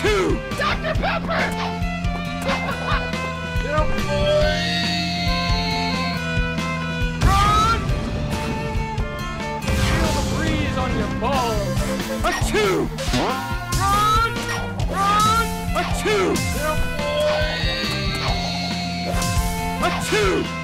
two Dr. Pepper! Get up, boy! Run! Feel the breeze on your balls. A two! Run! Run! A two! Get up, boy! A two!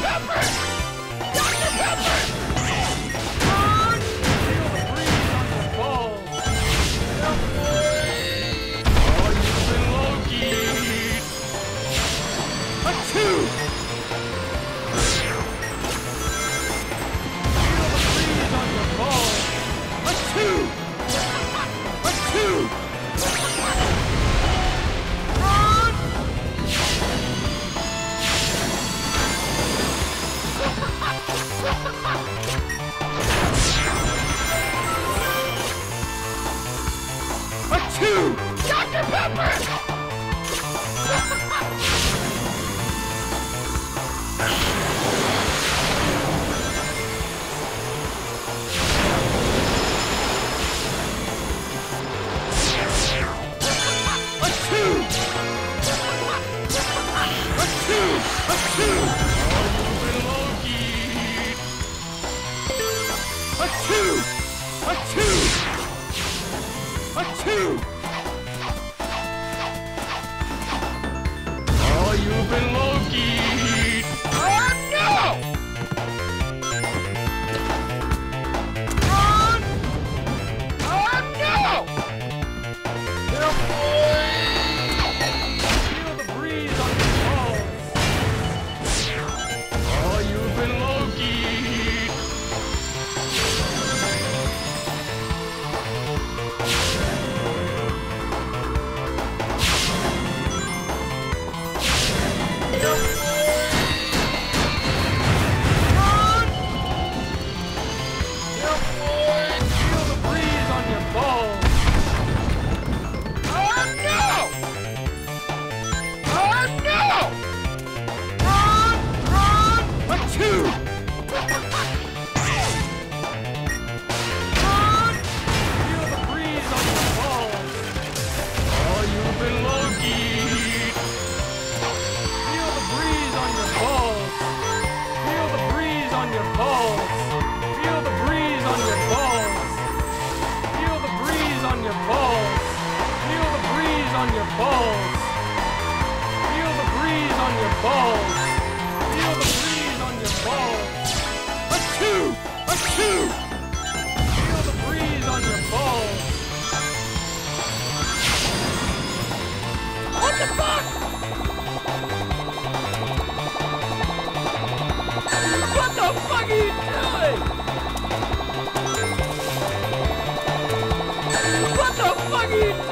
Pepper! you. on your balls. Feel the breeze on your balls. Feel the breeze on your balls. A two! A two! Feel the breeze on your balls. What the fuck? What the fuck are you doing? What the fuck are you doing?